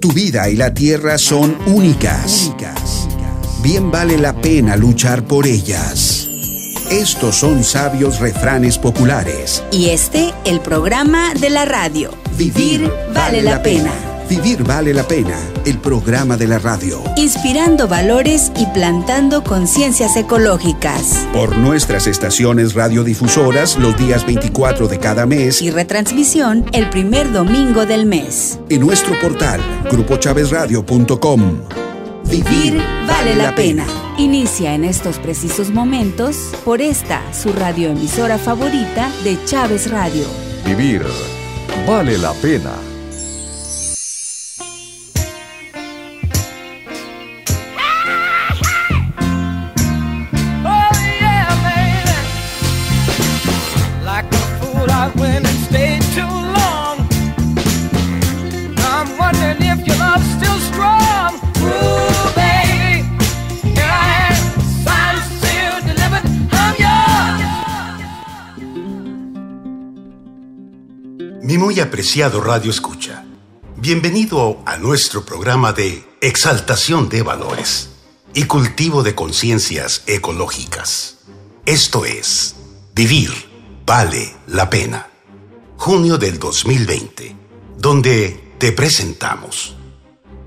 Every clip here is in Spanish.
Tu vida y la tierra son únicas. Bien vale la pena luchar por ellas. Estos son sabios refranes populares. Y este, el programa de la radio. Vivir, vale, la pena. Vivir vale la pena, el programa de la radio. Inspirando valores y plantando conciencias ecológicas. Por nuestras estaciones radiodifusoras los días 24 de cada mes. Y retransmisión el primer domingo del mes. En nuestro portal, grupochavezradio.com. Vivir vale la pena. Inicia en estos precisos momentos por esta, su radioemisora favorita de Chávez Radio. Vivir vale la pena. Mi muy apreciado Radio Escucha, bienvenido a nuestro programa de exaltación de valores y cultivo de conciencias ecológicas. Esto es, Vivir vale la pena. Junio del 2020, donde te presentamos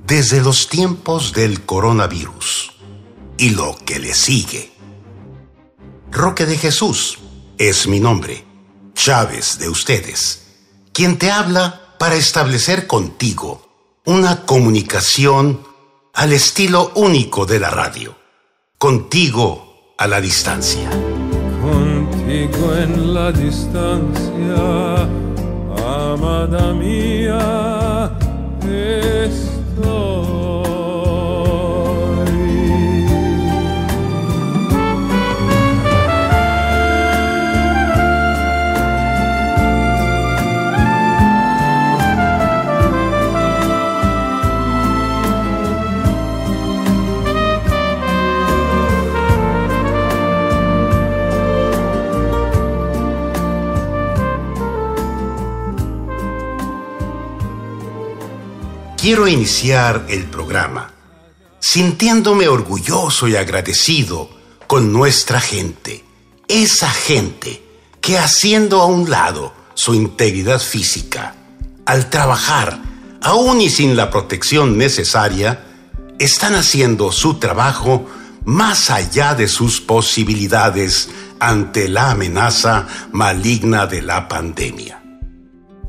desde los tiempos del coronavirus y lo que le sigue. Roque de Jesús es mi nombre, Chávez de ustedes quien te habla para establecer contigo una comunicación al estilo único de la radio. Contigo a la distancia. Contigo en la distancia, amada mía, estoy. Quiero iniciar el programa sintiéndome orgulloso y agradecido con nuestra gente. Esa gente que haciendo a un lado su integridad física, al trabajar, aún y sin la protección necesaria, están haciendo su trabajo más allá de sus posibilidades ante la amenaza maligna de la pandemia.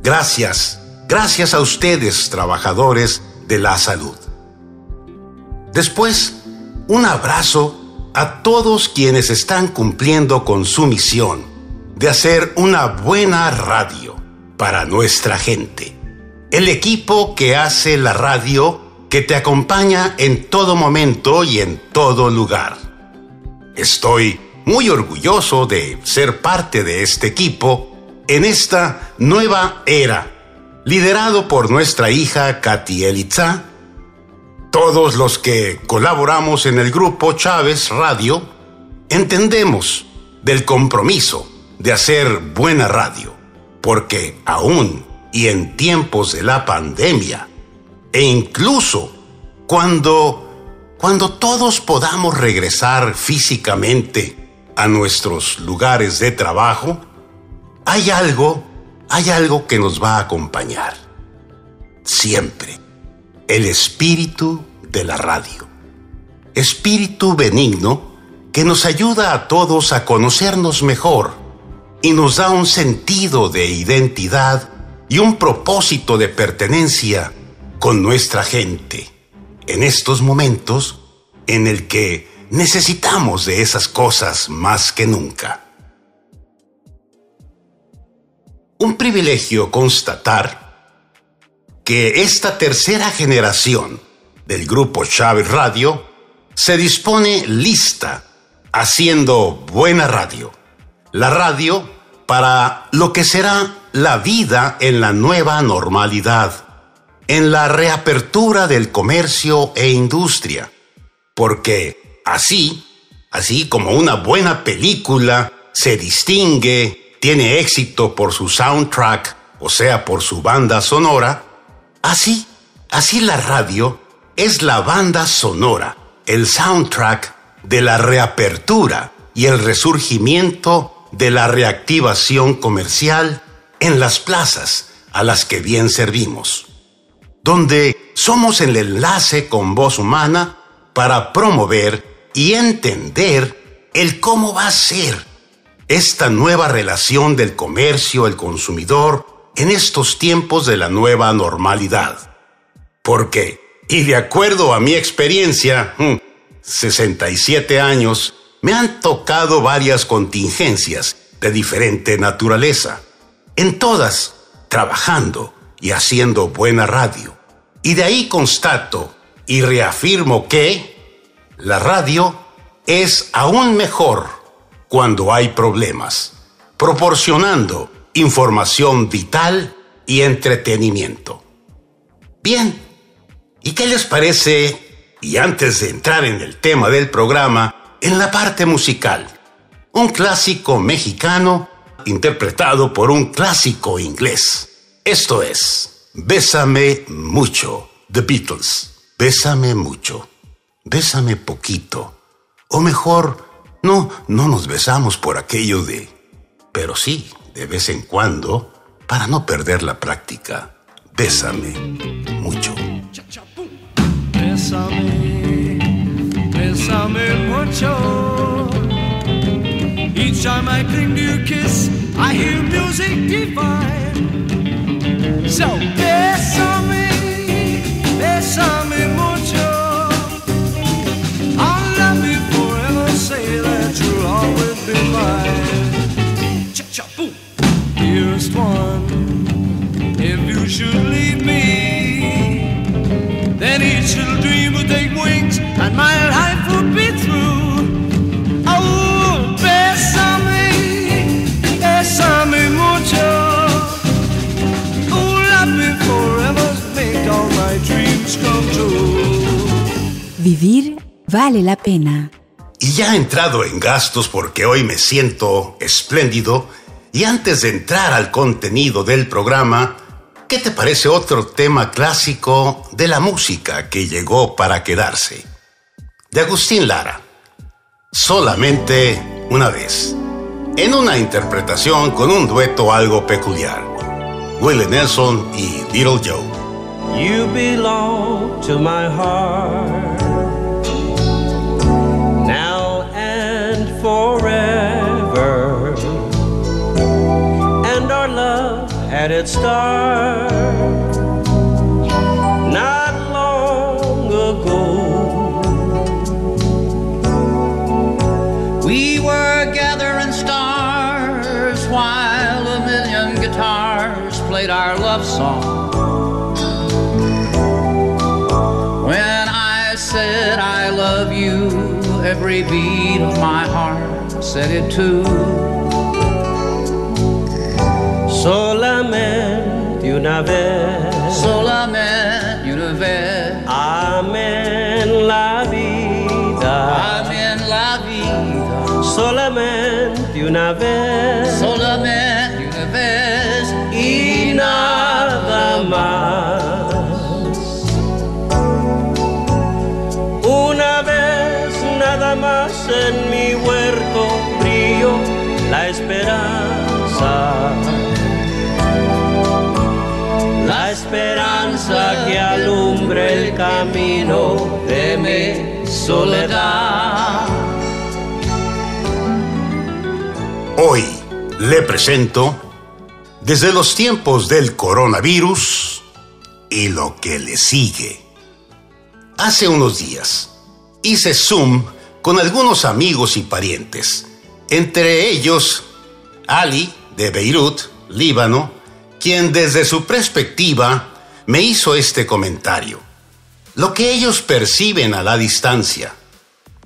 Gracias Gracias a ustedes, trabajadores de la salud. Después, un abrazo a todos quienes están cumpliendo con su misión de hacer una buena radio para nuestra gente. El equipo que hace la radio que te acompaña en todo momento y en todo lugar. Estoy muy orgulloso de ser parte de este equipo en esta nueva era liderado por nuestra hija Katy Elitza, todos los que colaboramos en el grupo Chávez Radio entendemos del compromiso de hacer buena radio, porque aún y en tiempos de la pandemia, e incluso cuando cuando todos podamos regresar físicamente a nuestros lugares de trabajo, hay algo hay algo que nos va a acompañar. Siempre. El espíritu de la radio. Espíritu benigno que nos ayuda a todos a conocernos mejor y nos da un sentido de identidad y un propósito de pertenencia con nuestra gente en estos momentos en el que necesitamos de esas cosas más que nunca. Un privilegio constatar que esta tercera generación del grupo Chávez Radio se dispone lista haciendo buena radio. La radio para lo que será la vida en la nueva normalidad, en la reapertura del comercio e industria. Porque así, así como una buena película se distingue tiene éxito por su soundtrack, o sea, por su banda sonora, así, Así la radio es la banda sonora, el soundtrack de la reapertura y el resurgimiento de la reactivación comercial en las plazas a las que bien servimos, donde somos el enlace con voz humana para promover y entender el cómo va a ser esta nueva relación del comercio, el consumidor, en estos tiempos de la nueva normalidad. Porque, y de acuerdo a mi experiencia, 67 mm, años, me han tocado varias contingencias de diferente naturaleza. En todas, trabajando y haciendo buena radio. Y de ahí constato y reafirmo que la radio es aún mejor cuando hay problemas, proporcionando información vital y entretenimiento. Bien, ¿y qué les parece? Y antes de entrar en el tema del programa, en la parte musical, un clásico mexicano interpretado por un clásico inglés. Esto es, Bésame mucho, The Beatles. Bésame mucho, bésame poquito. O mejor, no, no nos besamos por aquello de... Pero sí, de vez en cuando, para no perder la práctica. Bésame mucho. Bésame, bésame mucho. Each time I cling to your kiss, I hear music divine. So bésame, pena. Y ya he entrado en gastos porque hoy me siento espléndido y antes de entrar al contenido del programa, ¿qué te parece otro tema clásico de la música que llegó para quedarse? De Agustín Lara. Solamente una vez. En una interpretación con un dueto algo peculiar. Willie Nelson y Little Joe. You belong to my heart its start not long ago. We were gathering stars while a million guitars played our love song. When I said I love you, every beat of my heart said it too. Solamente una vez. Solamente una vez. Amen la vida. Amen la vida. Solamente una vez. Que alumbre el camino de mi soledad. Hoy le presento desde los tiempos del coronavirus y lo que le sigue. Hace unos días hice Zoom con algunos amigos y parientes, entre ellos Ali de Beirut, Líbano, quien desde su perspectiva me hizo este comentario. Lo que ellos perciben a la distancia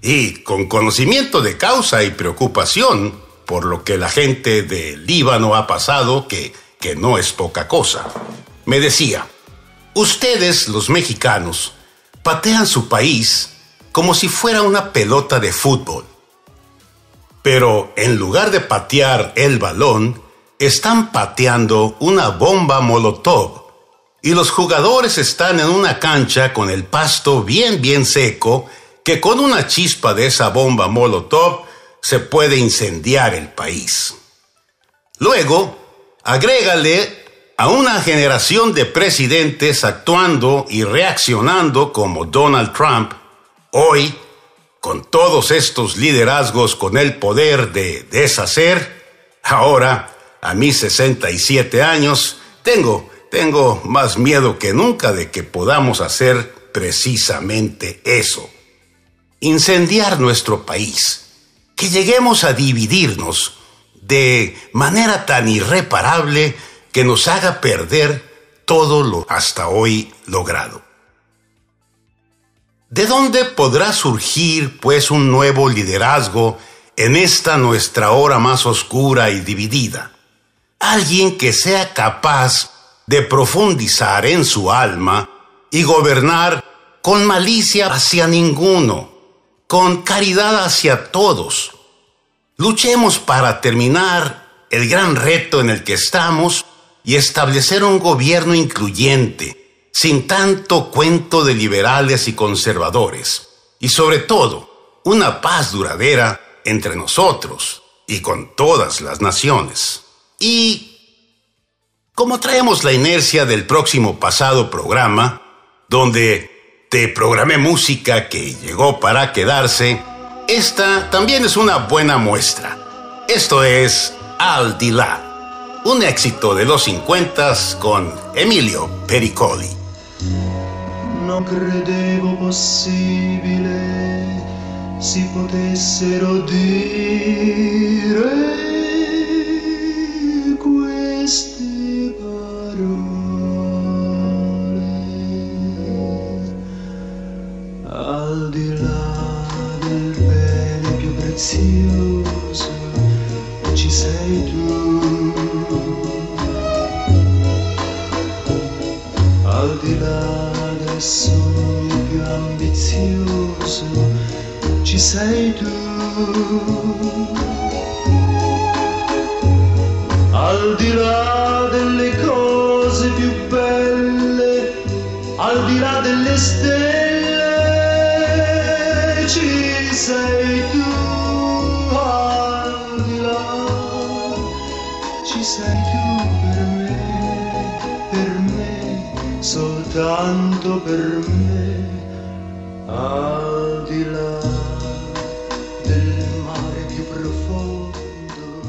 y con conocimiento de causa y preocupación por lo que la gente de Líbano ha pasado, que, que no es poca cosa. Me decía, ustedes los mexicanos patean su país como si fuera una pelota de fútbol. Pero en lugar de patear el balón, están pateando una bomba molotov y los jugadores están en una cancha con el pasto bien bien seco que con una chispa de esa bomba Molotov se puede incendiar el país. Luego, agrégale a una generación de presidentes actuando y reaccionando como Donald Trump, hoy, con todos estos liderazgos con el poder de deshacer, ahora, a mis 67 años, tengo, tengo más miedo que nunca de que podamos hacer precisamente eso. Incendiar nuestro país, que lleguemos a dividirnos de manera tan irreparable que nos haga perder todo lo hasta hoy logrado. ¿De dónde podrá surgir, pues, un nuevo liderazgo en esta nuestra hora más oscura y dividida? Alguien que sea capaz de profundizar en su alma y gobernar con malicia hacia ninguno, con caridad hacia todos. Luchemos para terminar el gran reto en el que estamos y establecer un gobierno incluyente, sin tanto cuento de liberales y conservadores, y sobre todo, una paz duradera entre nosotros y con todas las naciones. Y como traemos la inercia del próximo pasado programa, donde te programé música que llegó para quedarse, esta también es una buena muestra. Esto es Al Dilá un éxito de los 50 con Emilio Pericoli. Non credevo possibile si potessero dire prezioso ci sei tu. Al di là del sogno più ambizioso ci sei tu. Al di là delle cose più belle al di là delle stelle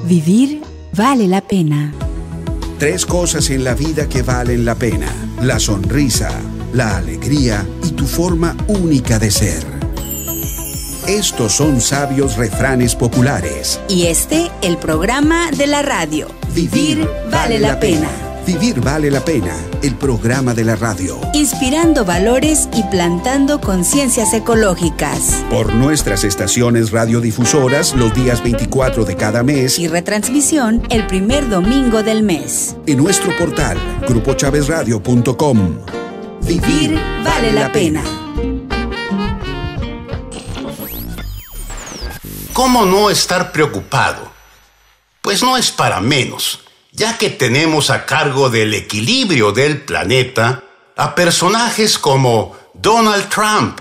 Vivir vale la pena. Tres cosas en la vida que valen la pena. La sonrisa, la alegría y tu forma única de ser. Estos son sabios refranes populares. Y este, el programa de la radio. Vivir vale la pena. Vivir vale la pena, el programa de la radio. Inspirando valores y plantando conciencias ecológicas. Por nuestras estaciones radiodifusoras los días 24 de cada mes Y retransmisión el primer domingo del mes. en nuestro portal grupochavezradio.com. Vivir vale la pena. ¿Cómo no estar preocupado? Pues no es para menos, ya que tenemos a cargo del equilibrio del planeta a personajes como Donald Trump,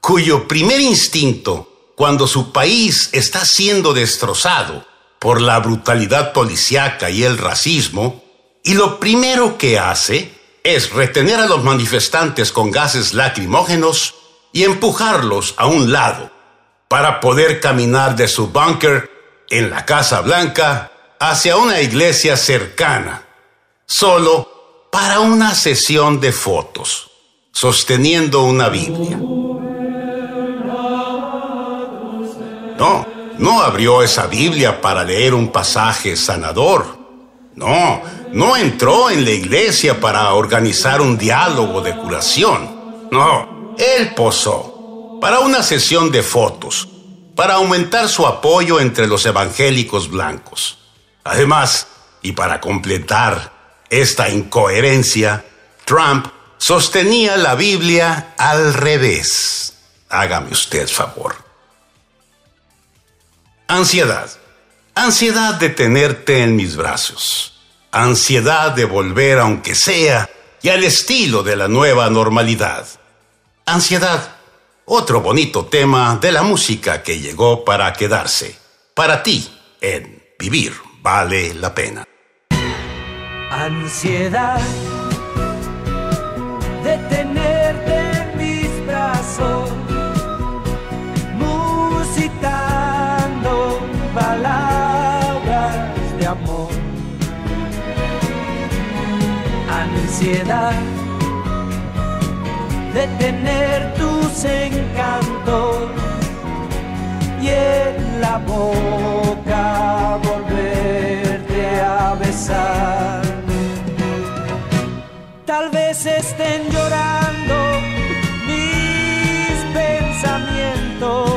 cuyo primer instinto, cuando su país está siendo destrozado por la brutalidad policiaca y el racismo, y lo primero que hace es retener a los manifestantes con gases lacrimógenos y empujarlos a un lado para poder caminar de su búnker en la Casa Blanca hacia una iglesia cercana, solo para una sesión de fotos, sosteniendo una Biblia. No, no abrió esa Biblia para leer un pasaje sanador. No, no entró en la iglesia para organizar un diálogo de curación. No, él posó para una sesión de fotos, para aumentar su apoyo entre los evangélicos blancos. Además, y para completar esta incoherencia, Trump sostenía la Biblia al revés. Hágame usted favor. Ansiedad. Ansiedad de tenerte en mis brazos. Ansiedad de volver, aunque sea, y al estilo de la nueva normalidad. Ansiedad, otro bonito tema de la música que llegó para quedarse. Para ti, en Vivir vale la pena. Ansiedad de tenerte en mis brazos, musitando palabras de amor. Ansiedad de tener tus encantos y en la boca volverte a besar. Tal vez estén llorando mis pensamientos,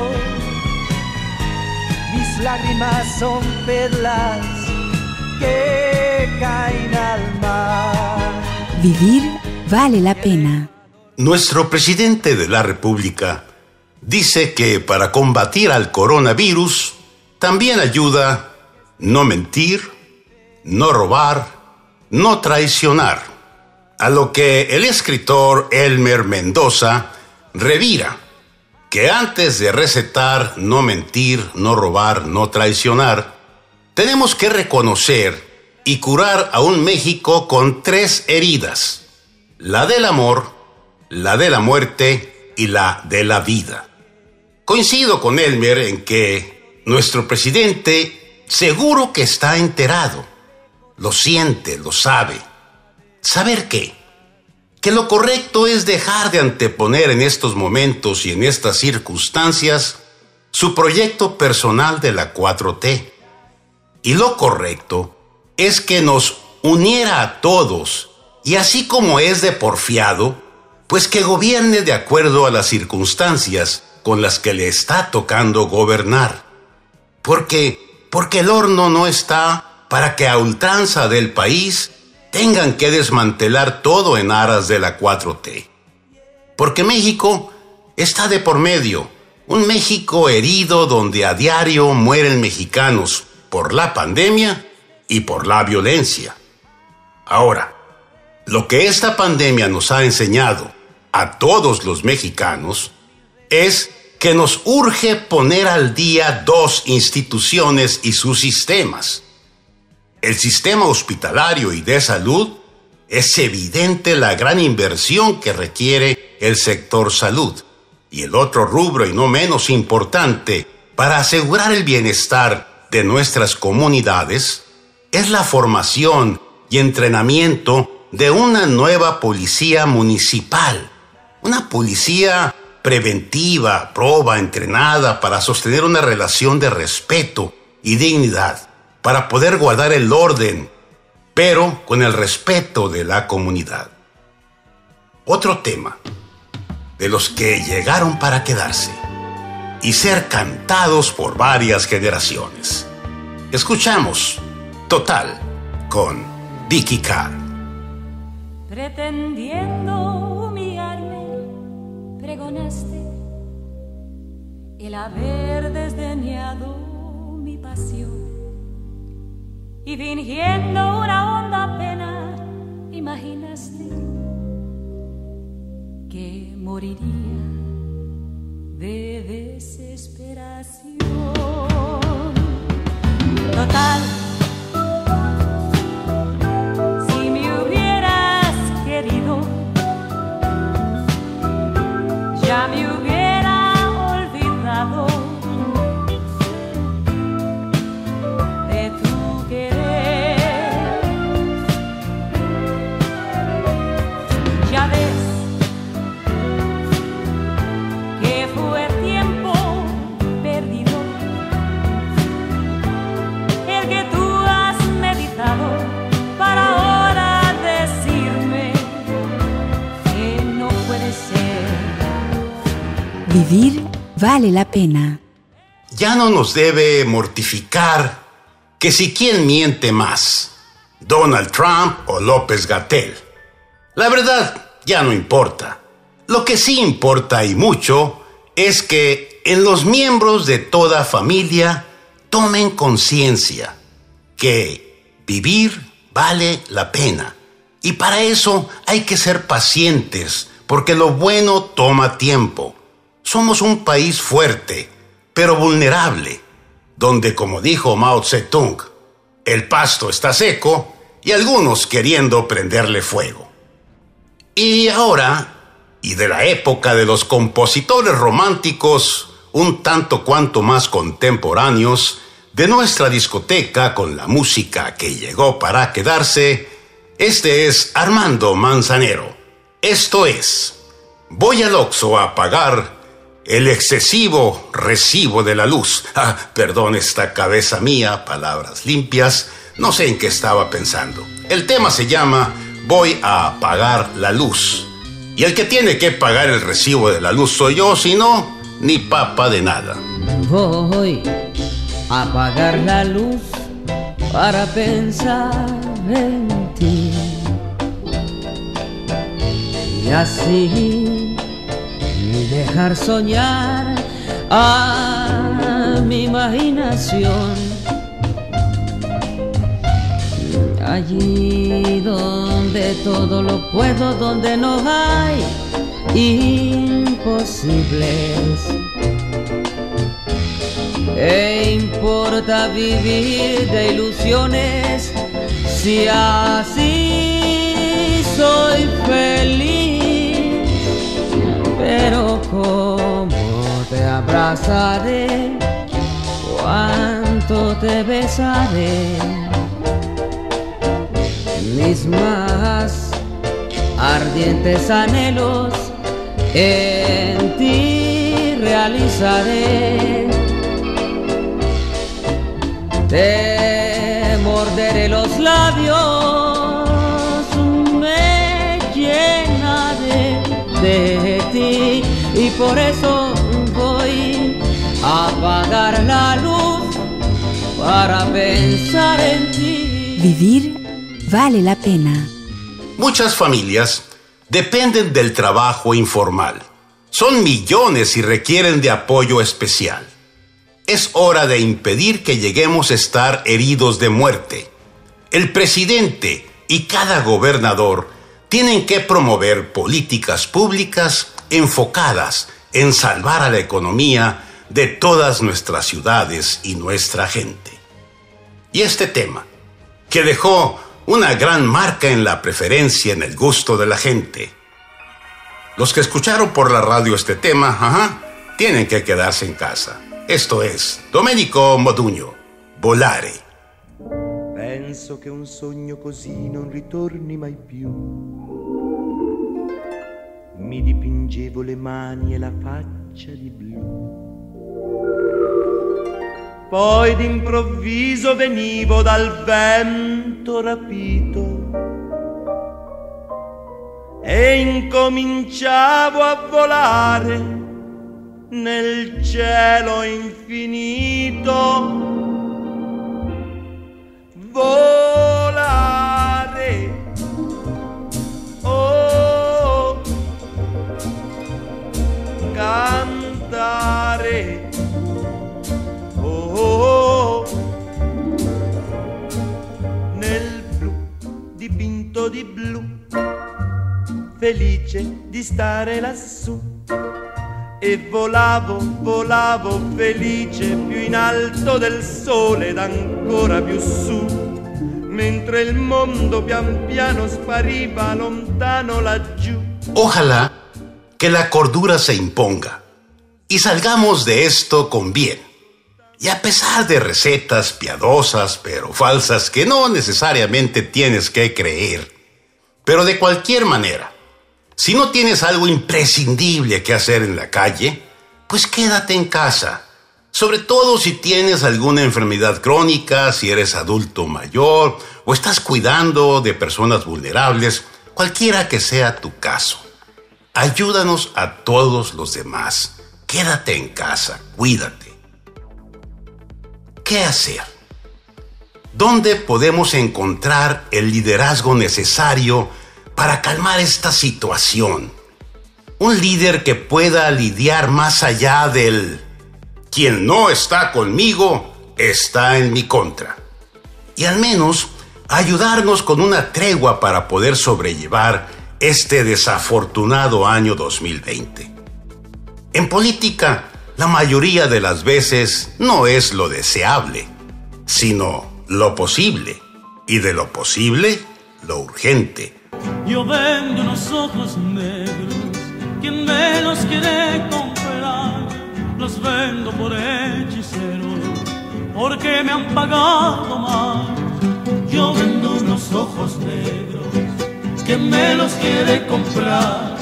mis lágrimas son perlas que caen al mar. Vivir vale la pena. Nuestro presidente de la República dice que para combatir al coronavirus también ayuda no mentir, no robar, no traicionar. A lo que el escritor Elmer Mendoza revira que antes de recetar no mentir, no robar, no traicionar, tenemos que reconocer y curar a un México con tres heridas, la del amor, la de la muerte y la de la vida. Coincido con Elmer en que nuestro presidente seguro que está enterado, lo siente, lo sabe. ¿Saber qué? Que lo correcto es dejar de anteponer en estos momentos y en estas circunstancias su proyecto personal de la 4T. Y lo correcto es que nos uniera a todos y así como es de porfiado, pues que gobierne de acuerdo a las circunstancias con las que le está tocando gobernar. Porque, porque el horno no está para que a ultranza del país tengan que desmantelar todo en aras de la 4T. Porque México está de por medio, un México herido donde a diario mueren mexicanos por la pandemia y por la violencia. Ahora, lo que esta pandemia nos ha enseñado a todos los mexicanos es que nos urge poner al día dos instituciones y sus sistemas. El sistema hospitalario y de salud es evidente la gran inversión que requiere el sector salud. Y el otro rubro y no menos importante para asegurar el bienestar de nuestras comunidades es la formación y entrenamiento de una nueva policía municipal una policía preventiva, proba, entrenada para sostener una relación de respeto y dignidad, para poder guardar el orden, pero con el respeto de la comunidad. Otro tema, de los que llegaron para quedarse y ser cantados por varias generaciones. Escuchamos Total con Vicky Carr. Pretendiendo pregonaste el haber desdeñado mi pasión y fingiendo una honda pena imaginaste que moriría de desesperación. Total ya me hubiera vale la pena. Ya no nos debe mortificar que si quién miente más, Donald Trump o López Gatel. La verdad ya no importa. Lo que sí importa y mucho es que en los miembros de toda familia tomen conciencia que vivir vale la pena Y para eso hay que ser pacientes, porque lo bueno toma tiempo. Somos un país fuerte, pero vulnerable, donde, como dijo Mao Zedong, el pasto está seco y algunos queriendo prenderle fuego. Y ahora, y de la época de los compositores románticos, un tanto cuanto más contemporáneos, de nuestra discoteca con la música que llegó para quedarse, este es Armando Manzanero. Esto es, voy al Oxo a pagar el excesivo recibo de la luz. Ah, perdón esta cabeza mía, palabras limpias, no sé en qué estaba pensando. El tema se llama Voy a apagar la luz. Y el que tiene que pagar el recibo de la luz soy yo, si no, ni papa de nada. Voy a apagar la luz para pensar en ti. Y así dejar soñar a mi imaginación. Allí donde todo lo puedo, donde no hay imposibles. E importa vivir de ilusiones si así soy feliz. Pero cómo te abrazaré, cuánto te besaré, mis más ardientes anhelos en ti realizaré. Te morderé los labios, me llenaré de y por eso voy a apagar la luz para pensar en ti. Vivir vale la pena. Muchas familias dependen del trabajo informal. Son millones y requieren de apoyo especial. Es hora de impedir que lleguemos a estar heridos de muerte. El presidente y cada gobernador tienen que promover políticas públicas enfocadas en salvar a la economía de todas nuestras ciudades y nuestra gente. Y este tema, que dejó una gran marca en la preferencia en el gusto de la gente. Los que escucharon por la radio este tema, ajá, tienen que quedarse en casa. Esto es Domenico Modugno, Volare. Penso che un sogno così non ritorni mai più. Mi dipingevo le mani e la faccia di blu. Poi d'improvviso venivo dal vento rapito e incominciavo a volare nel cielo infinito. Volare. Cantare. Oh, nel blu dipinto di blu, felice di stare lassù e volavo, volavo felice più in alto del sole ed ancora più su, mentre il mondo pian piano spariva lontano laggiù. Ojalá que la cordura se imponga y salgamos de esto con bien. Y a pesar de recetas piadosas pero falsas que no necesariamente tienes que creer, pero de cualquier manera, si no tienes algo imprescindible que hacer en la calle, pues quédate en casa. Sobre todo si tienes alguna enfermedad crónica, si eres adulto mayor o estás cuidando de personas vulnerables, cualquiera que sea tu caso. Ayúdanos a todos los demás. Quédate en casa, cuídate. ¿Qué hacer? ¿Dónde podemos encontrar el liderazgo necesario para calmar esta situación? Un líder que pueda lidiar más allá del quien no está conmigo está en mi contra. Y al menos ayudarnos con una tregua para poder sobrellevar este desafortunado año 2020. En política, la mayoría de las veces no es lo deseable, sino lo posible, y de lo posible, lo urgente. Yo vendo unos ojos negros, quien me los quiere comprar, los vendo por hechicero, porque me han pagado mal. Yo vendo unos ojos negros, quien me los quiere comprar,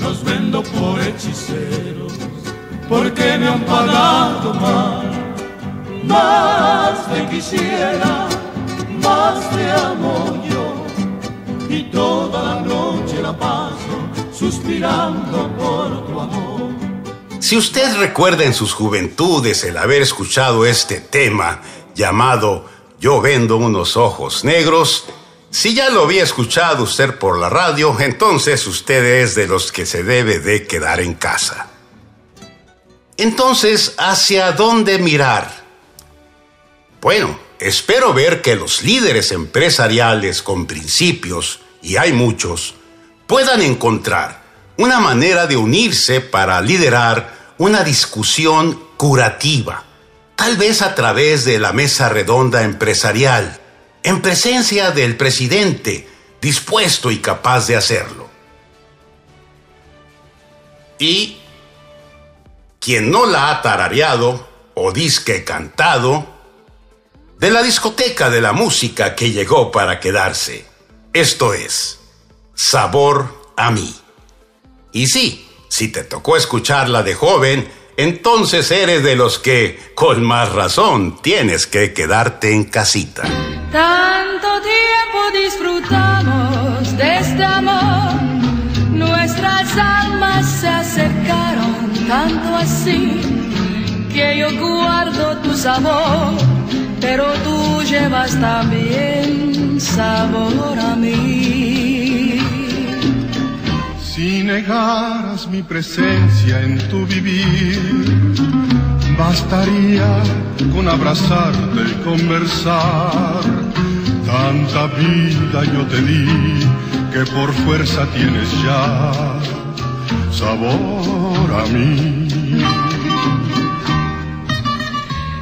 los vendo por hechiceros, porque me han pagado mal. Más te quisiera, más te amo yo y toda la noche la paso suspirando por tu amor. Si usted recuerda en sus juventudes el haber escuchado este tema llamado Yo vendo unos ojos negros, si ya lo había escuchado usted por la radio, entonces usted es de los que se debe de quedar en casa. Entonces, ¿hacia dónde mirar? Bueno, espero ver que los líderes empresariales con principios, y hay muchos, puedan encontrar una manera de unirse para liderar una discusión curativa, tal vez a través de la mesa redonda empresarial, en presencia del presidente, dispuesto y capaz de hacerlo. Y quien no la ha tarareado o disque cantado, de la discoteca de la música que llegó para quedarse. Esto es Sabor a mí. Y sí, si te tocó escucharla de joven, entonces eres de los que, con más razón, tienes que quedarte en casita. Tanto tiempo disfrutamos de este amor, nuestras almas se acercaron tanto así que yo guardo tu sabor, pero tú llevas también sabor a mí. Si negaras mi presencia en tu vivir, bastaría con abrazarte y conversar. Tanta vida yo te di que por fuerza tienes ya sabor a mí.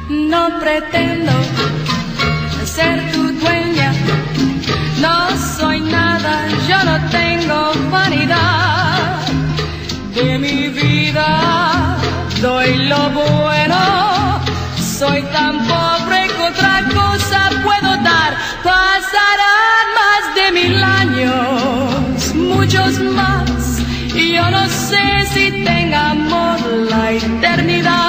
No pretendo ser tu dueña, no yo no tengo vanidad. De mi vida, doy lo bueno, soy tan pobre que otra cosa puedo dar, pasarán más de mil años, muchos más, y yo no sé si tenga amor la eternidad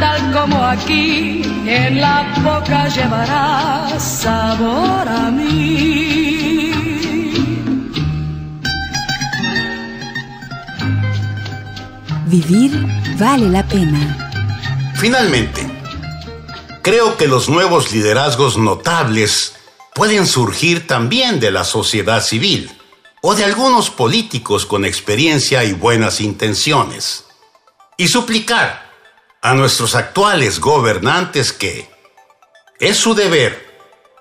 tal como aquí, en la boca llevará sabor a mí. Vivir vale la pena. Finalmente, creo que los nuevos liderazgos notables pueden surgir también de la sociedad civil o de algunos políticos con experiencia y buenas intenciones. Y suplicar a nuestros actuales gobernantes que es su deber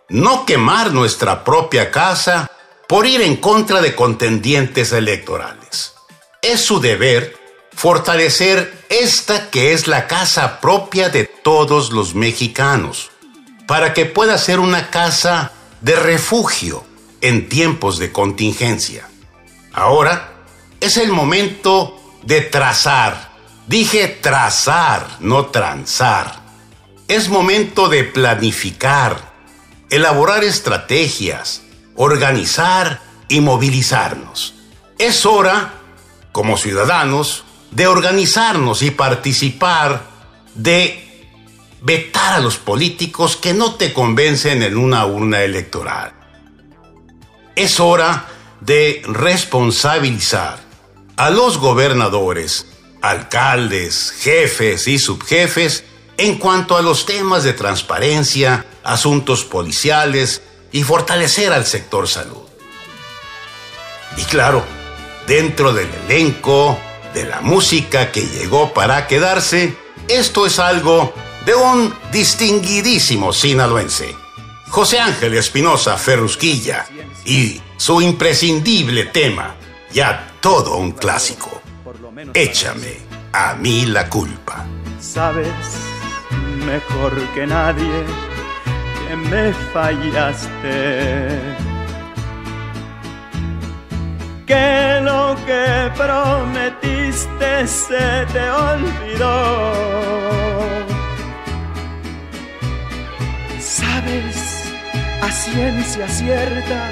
no quemar nuestra propia casa por ir en contra de contendientes electorales. Es su deber fortalecer esta que es la casa propia de todos los mexicanos, para que pueda ser una casa de refugio en tiempos de contingencia. Ahora es el momento de trazar Dije trazar, no transar. Es momento de planificar, elaborar estrategias, organizar y movilizarnos. Es hora, como ciudadanos, de organizarnos y participar, de vetar a los políticos que no te convencen en una urna electoral. Es hora de responsabilizar a los gobernadores, alcaldes, jefes y subjefes en cuanto a los temas de transparencia, asuntos policiales y fortalecer al sector salud. Y claro, dentro del elenco, de la música que llegó para quedarse, esto es algo de un distinguidísimo sinaloense, José Ángel Espinosa Ferrusquilla y su imprescindible tema, ya todo un clásico. Échame a mí la culpa. Sabes mejor que nadie que me fallaste. Que lo que prometiste se te olvidó. Sabes a ciencia cierta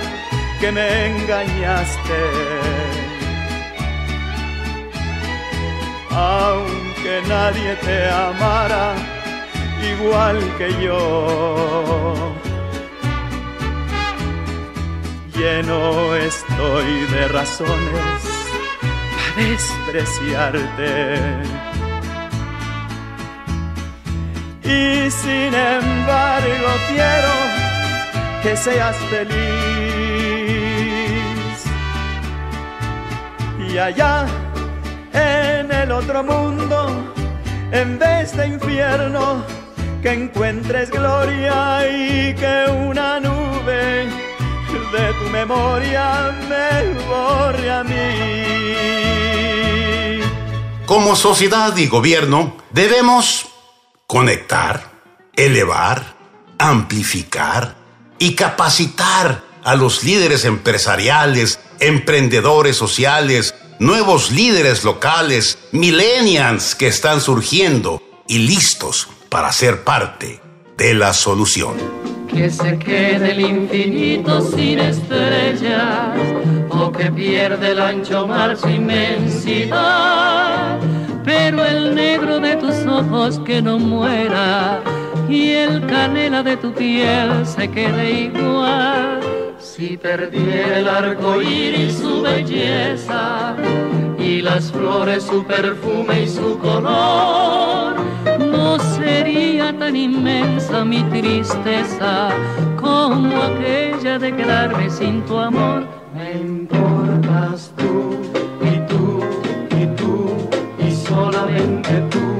que me engañaste. Aunque nadie te amara igual que yo. Lleno estoy de razones para despreciarte. Y sin embargo quiero que seas feliz. Y allá en el otro mundo, en vez de infierno, que encuentres gloria y que una nube de tu memoria me borre a mí. Como sociedad y gobierno debemos conectar, elevar, amplificar y capacitar a los líderes empresariales, emprendedores sociales, nuevos líderes locales, millennials que están surgiendo y listos para ser parte de la solución. Que se quede el infinito sin estrellas o que pierde el ancho mar su inmensidad. Pero el negro de tus ojos que no muera y el canela de tu piel se quede igual. Si perdiera el arco iris su belleza y las flores su perfume y su color, no sería tan inmensa mi tristeza como aquella de quedarme sin tu amor. Me importas tú y tú y tú y solamente tú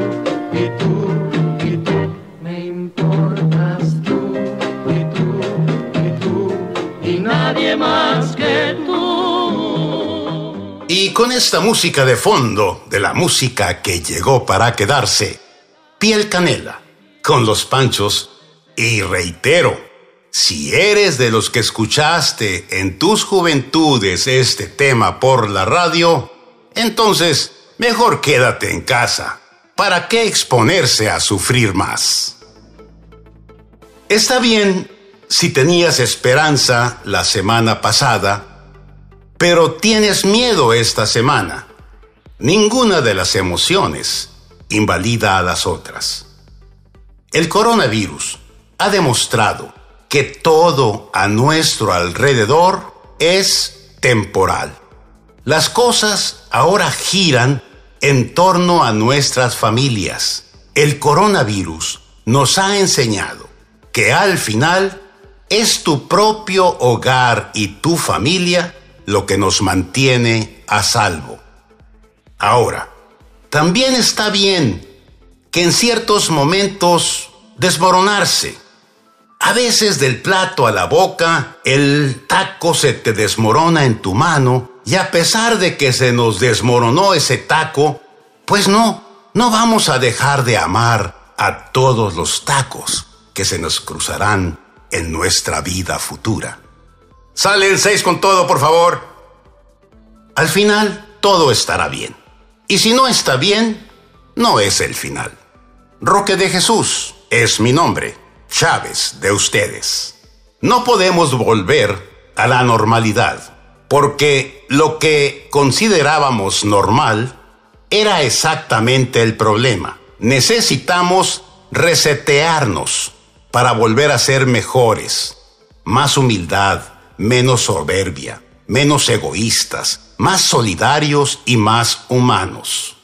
Y con esta música de fondo, de la música que llegó para quedarse, piel canela, con los panchos, y reitero, si eres de los que escuchaste en tus juventudes este tema por la radio, entonces mejor quédate en casa. ¿Para qué exponerse a sufrir más? Está bien si tenías esperanza la semana pasada, pero tienes miedo esta semana. Ninguna de las emociones invalida a las otras. El coronavirus ha demostrado que todo a nuestro alrededor es temporal. Las cosas ahora giran en torno a nuestras familias. El coronavirus nos ha enseñado que al final es tu propio hogar y tu familia lo que nos mantiene a salvo. Ahora, también está bien que en ciertos momentos desmoronarse. A veces del plato a la boca, el taco se te desmorona en tu mano y a pesar de que se nos desmoronó ese taco, pues no, no vamos a dejar de amar a todos los tacos que se nos cruzarán en nuestra vida futura. Salen seis con todo, por favor. Al final, todo estará bien. Y si no está bien, no es el final. Roque de Jesús es mi nombre, Chávez de ustedes. No podemos volver a la normalidad, porque lo que considerábamos normal era exactamente el problema. Necesitamos resetearnos para volver a ser mejores, más humildad, menos soberbia, menos egoístas, más solidarios y más humanos.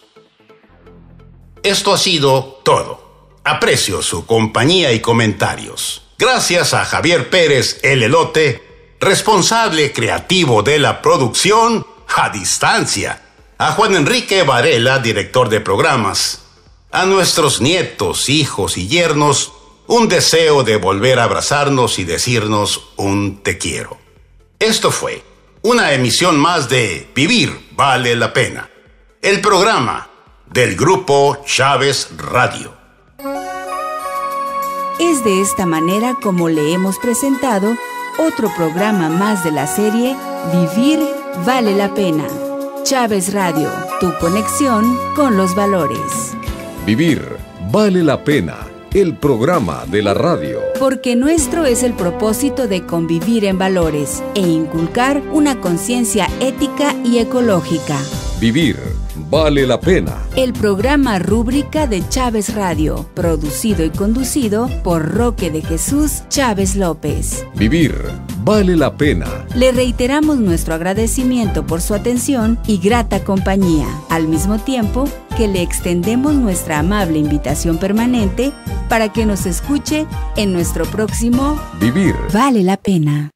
Esto ha sido todo. Aprecio su compañía y comentarios. Gracias a Javier Pérez El Elote, responsable creativo de la producción a distancia. A Juan Enrique Varela, director de programas. A nuestros nietos, hijos y yernos, un deseo de volver a abrazarnos y decirnos un te quiero. Esto fue una emisión más de Vivir vale la pena, el programa del grupo Chávez Radio. Es de esta manera como le hemos presentado otro programa más de la serie Vivir vale la pena. Chávez Radio, tu conexión con los valores. Vivir vale la pena, el programa de la radio. Porque nuestro es el propósito de convivir en valores e inculcar una conciencia ética y ecológica. Vivir vale la pena. El programa Rúbrica de Chávez Radio, producido y conducido por Roque de Jesús Chávez López. Vivir vale la pena. Le reiteramos nuestro agradecimiento por su atención y grata compañía, al mismo tiempo que le extendemos nuestra amable invitación permanente para que nos escuche en nuestro próximo Vivir vale la pena.